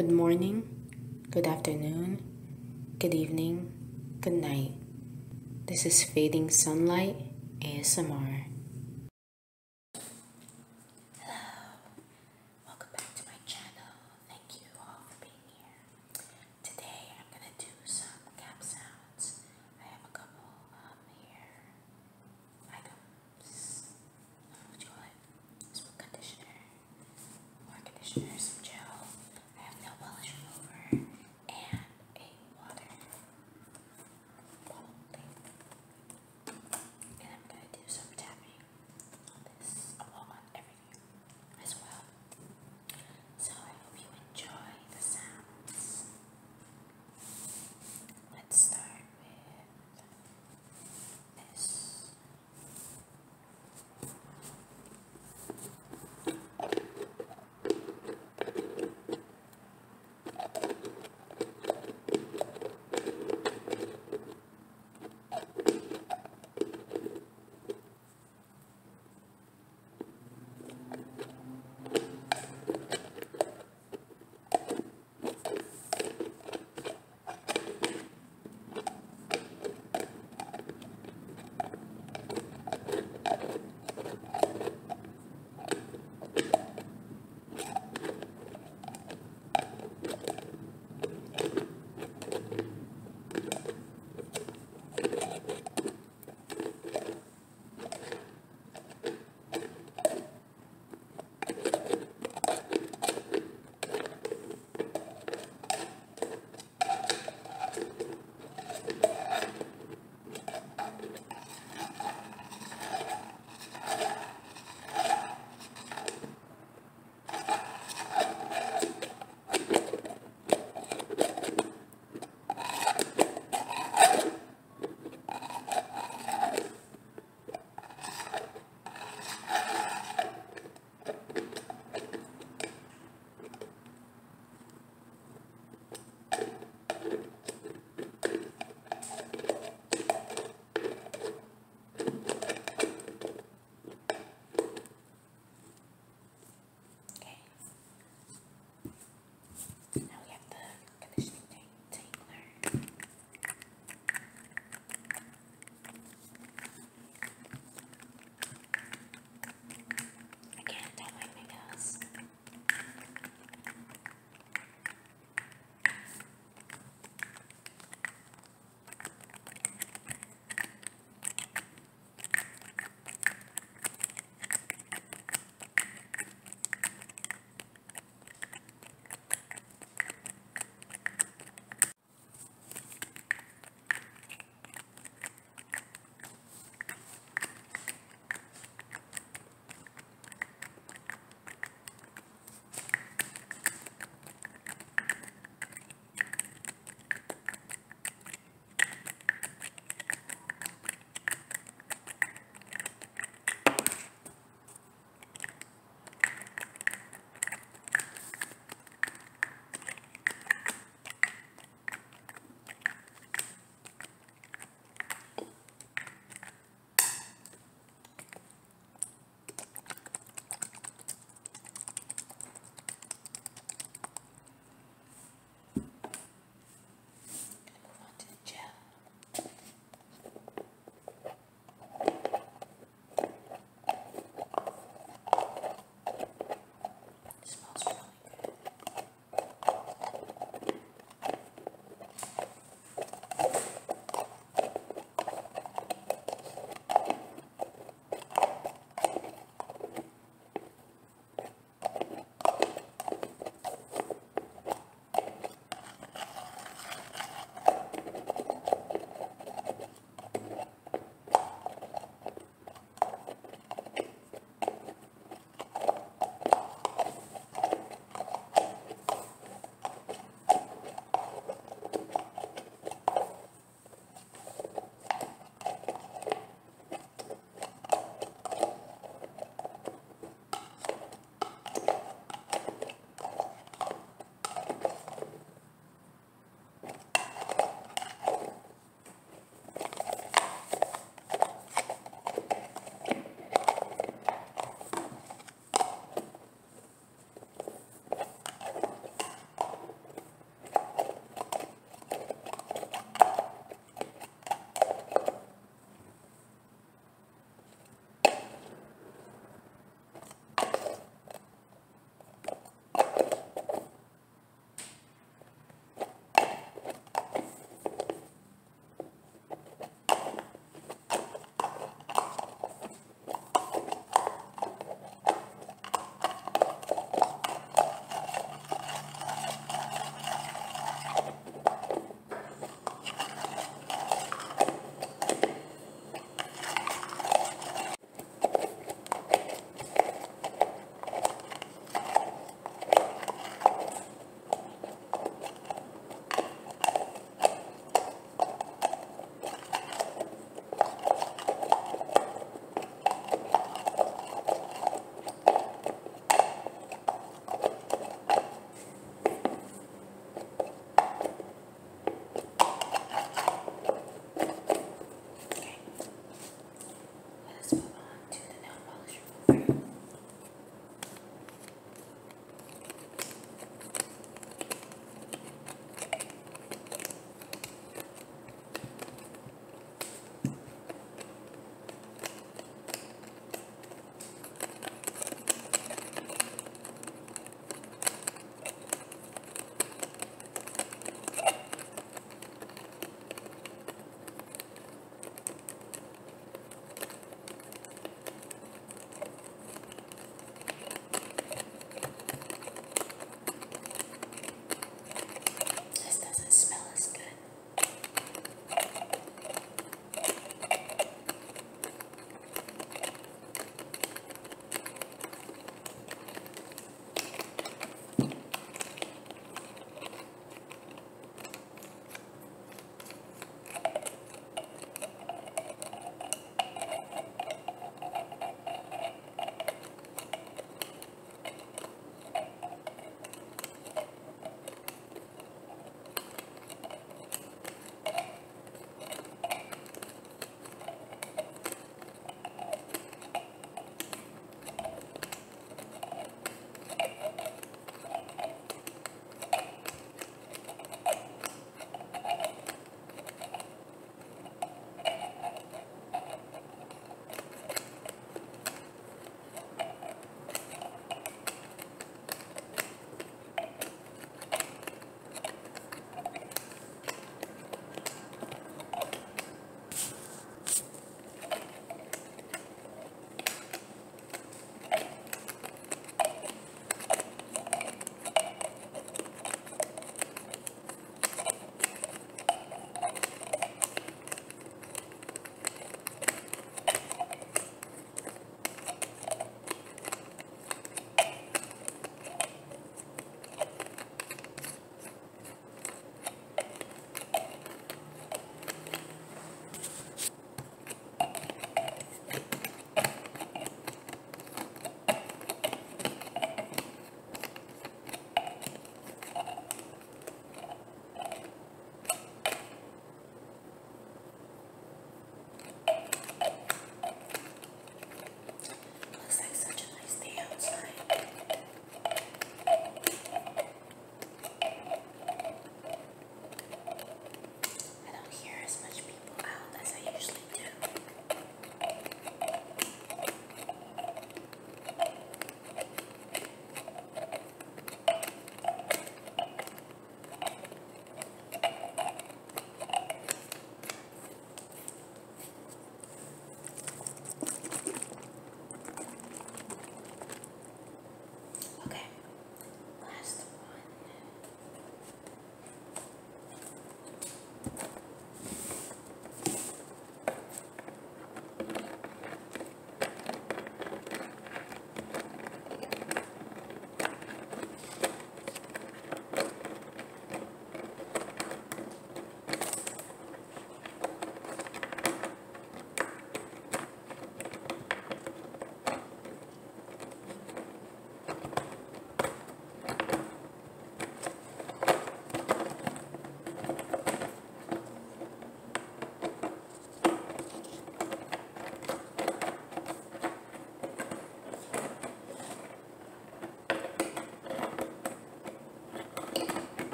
Good morning, good afternoon, good evening, good night. This is Fading Sunlight ASMR. Hello, welcome back to my channel. Thank you all for being here. Today I'm going to do some cap sounds. I have a couple um, here items. What do you call it? This conditioner. More conditioners.